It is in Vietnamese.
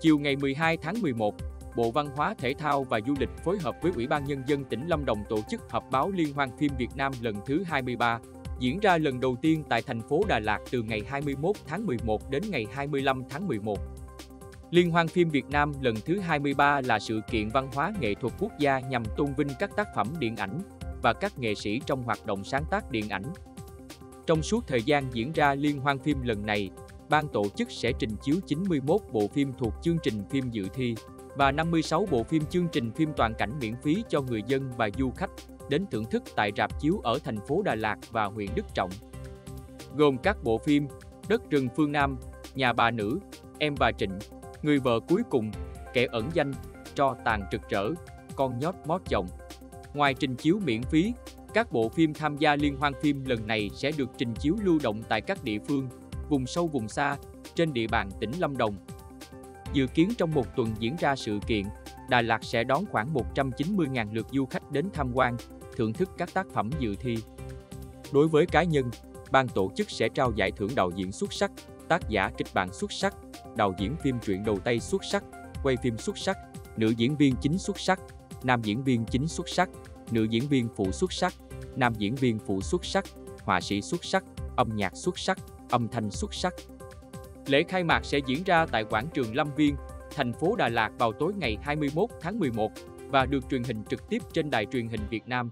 Chiều ngày 12 tháng 11, Bộ Văn hóa Thể thao và Du lịch phối hợp với Ủy ban Nhân dân tỉnh Lâm Đồng tổ chức họp báo Liên hoan phim Việt Nam lần thứ 23, diễn ra lần đầu tiên tại thành phố Đà Lạt từ ngày 21 tháng 11 đến ngày 25 tháng 11. Liên hoan phim Việt Nam lần thứ 23 là sự kiện văn hóa nghệ thuật quốc gia nhằm tôn vinh các tác phẩm điện ảnh và các nghệ sĩ trong hoạt động sáng tác điện ảnh. Trong suốt thời gian diễn ra liên hoan phim lần này, ban tổ chức sẽ trình chiếu 91 bộ phim thuộc chương trình phim dự thi và 56 bộ phim chương trình phim toàn cảnh miễn phí cho người dân và du khách đến thưởng thức tại rạp chiếu ở thành phố Đà Lạt và huyện Đức Trọng. Gồm các bộ phim Đất rừng phương Nam, Nhà bà nữ, Em và Trịnh, Người vợ cuối cùng, Kẻ ẩn danh, Cho tàn trực trở, Con nhót mót chồng. Ngoài trình chiếu miễn phí, các bộ phim tham gia liên hoan phim lần này sẽ được trình chiếu lưu động tại các địa phương, vùng sâu vùng xa, trên địa bàn tỉnh Lâm Đồng. Dự kiến trong một tuần diễn ra sự kiện, Đà Lạt sẽ đón khoảng 190.000 lượt du khách đến tham quan, thưởng thức các tác phẩm dự thi. Đối với cá nhân, ban tổ chức sẽ trao giải thưởng đạo diễn xuất sắc, tác giả kịch bản xuất sắc, đạo diễn phim truyện đầu tay xuất sắc, quay phim xuất sắc, nữ diễn viên chính xuất sắc, nam diễn viên chính xuất sắc, nữ diễn viên phụ xuất sắc, nam diễn viên phụ xuất sắc, họa sĩ xuất sắc, âm nhạc xuất sắc, âm thanh xuất sắc. Lễ khai mạc sẽ diễn ra tại quảng trường Lâm Viên, thành phố Đà Lạt vào tối ngày 21 tháng 11 và được truyền hình trực tiếp trên đài truyền hình Việt Nam.